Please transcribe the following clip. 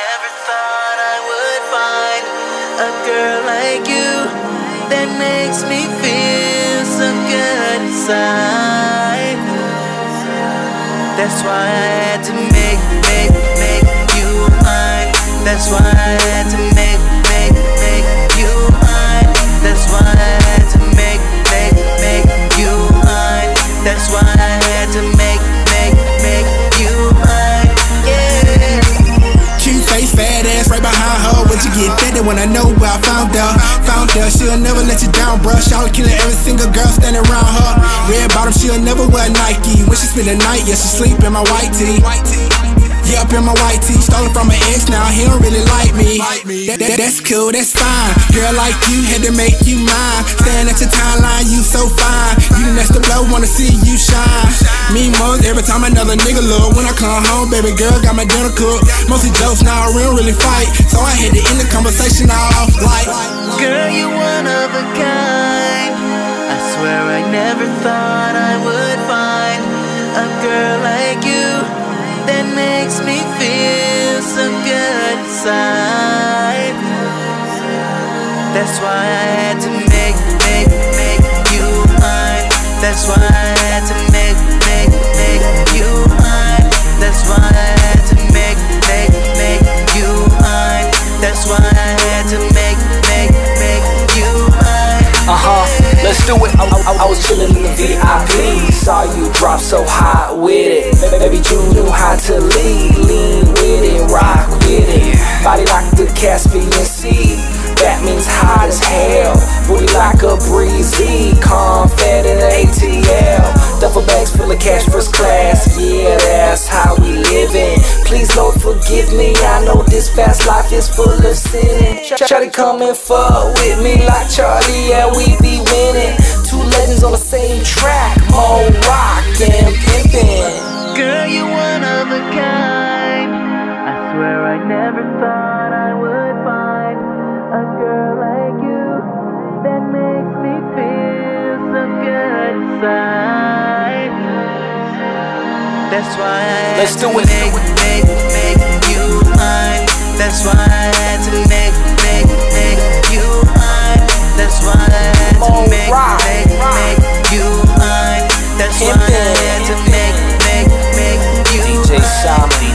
never thought I would find a girl like you that makes me feel so good inside. That's why I had to make, make, make you mine. That's why I that? When I know where I found her. Found her, she'll never let you down, bruh. Shout killing every single girl standing around her. Red bottom, she'll never wear Nike. When she spend the night, yeah, she sleep in my white tee. Yeah, up in my white tee, stolen from my ex now, he don't really like me. That, that- that's cool, that's fine. Girl like you had to make you mine. Staring at your timeline, you so fine. You the next to blow, wanna see you shine. Me most every time another nigga look. When I come home, baby girl got my dinner cooked. Mostly jokes, now we don't really fight. So I had to end the conversation off like. Girl, you one of a kind. I swear I never thought I would find a girl like you that makes me feel so good inside. That's why I had to do it. I, I, I was chillin' in the VIP. Saw you drop so hot with it. Baby, you knew how to lead. Lean with it, rock with it. Body like the Caspian Sea. That means hot as hell. Booty like a breezy. Confetti in ATL. Duffel bags full of cash, first class. Yeah, that's how we living. Please, Lord, forgive me. I know this fast life is full of sin. Try to come and fuck with me like Charlie, yeah, we track, Moe Rock and pimpin'. Girl, you one of a kind. I swear I never thought I would find a girl like you that makes me feel so good inside. That's why I Let's do it. make, make, make you mine. That's why I had to hit. Make, make, make DJ Simon.